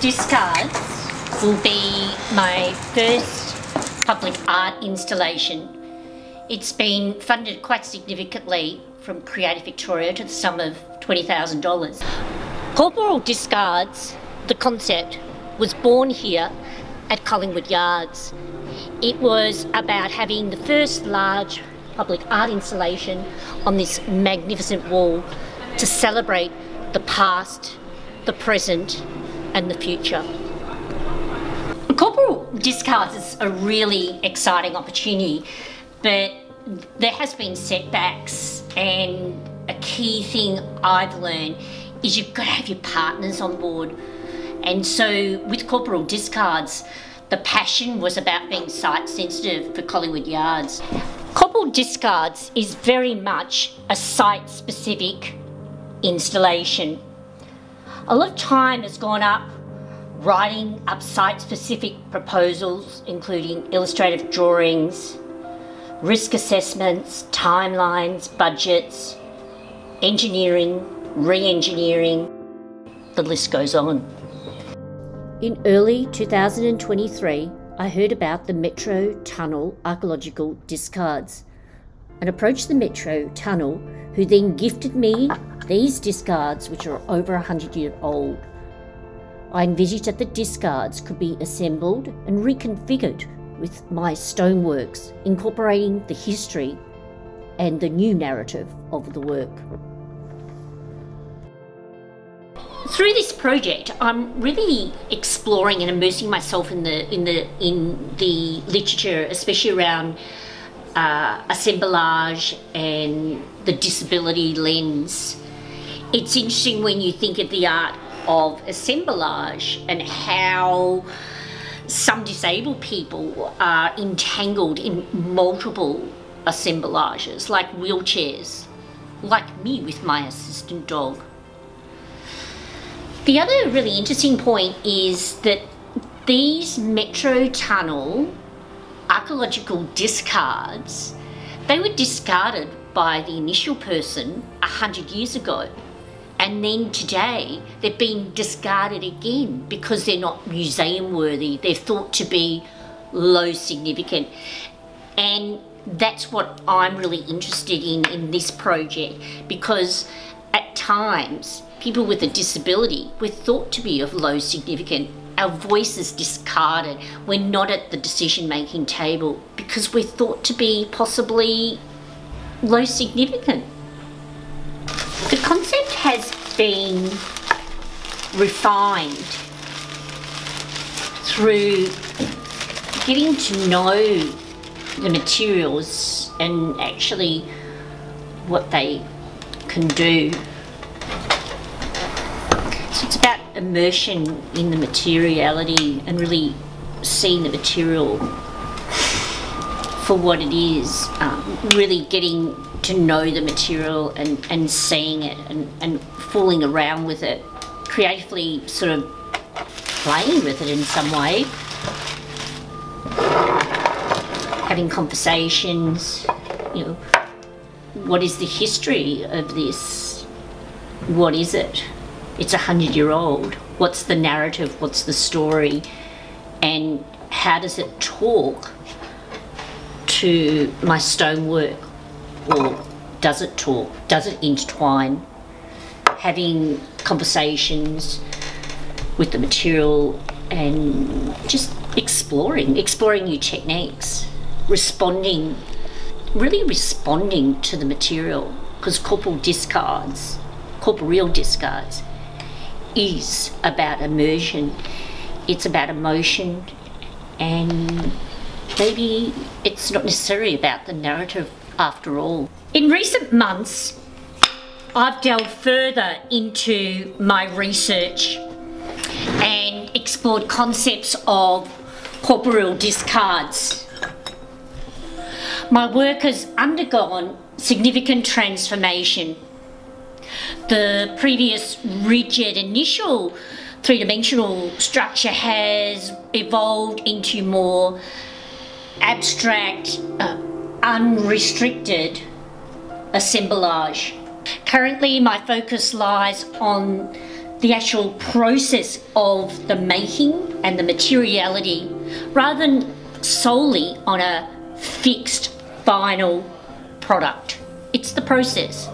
Discards will be my first public art installation. It's been funded quite significantly from Creative Victoria to the sum of $20,000. Corporal Discards, the concept, was born here at Collingwood Yards. It was about having the first large public art installation on this magnificent wall to celebrate the past, the present, and the future. Corporal discards is a really exciting opportunity, but there has been setbacks and a key thing I've learned is you've got to have your partners on board. And so with corporal discards, the passion was about being site sensitive for Collingwood Yards. Corporal discards is very much a site specific installation. A lot of time has gone up writing up site specific proposals, including illustrative drawings, risk assessments, timelines, budgets, engineering, re engineering, the list goes on. In early 2023, I heard about the Metro Tunnel archaeological discards and approached the Metro Tunnel, who then gifted me these discards, which are over 100 years old. I envisaged that the discards could be assembled and reconfigured with my stoneworks, incorporating the history and the new narrative of the work. Through this project, I'm really exploring and immersing myself in the in the in the literature, especially around uh, assemblage and the disability lens. It's interesting when you think of the art of assemblage and how some disabled people are entangled in multiple assemblages, like wheelchairs, like me with my assistant dog. The other really interesting point is that these metro tunnel archaeological discards, they were discarded by the initial person a hundred years ago. And then today, they're being discarded again because they're not museum worthy. They're thought to be low significant. And that's what I'm really interested in in this project because at times, people with a disability were thought to be of low significance. Our voices discarded. We're not at the decision making table because we're thought to be possibly low significant. Has been refined through getting to know the materials and actually what they can do. So it's about immersion in the materiality and really seeing the material for what it is, um, really getting to know the material and, and seeing it and, and fooling around with it, creatively sort of playing with it in some way, having conversations, you know, what is the history of this? What is it? It's a hundred year old. What's the narrative? What's the story? And how does it talk to my stonework or does it talk? Does it intertwine? Having conversations with the material and just exploring, exploring new techniques, responding, really responding to the material because corporal discards, corporeal discards, is about immersion. It's about emotion and maybe it's not necessarily about the narrative after all. In recent months, I've delved further into my research and explored concepts of corporeal discards. My work has undergone significant transformation. The previous rigid initial three-dimensional structure has evolved into more abstract, uh, unrestricted assemblage. Currently my focus lies on the actual process of the making and the materiality rather than solely on a fixed final product. It's the process.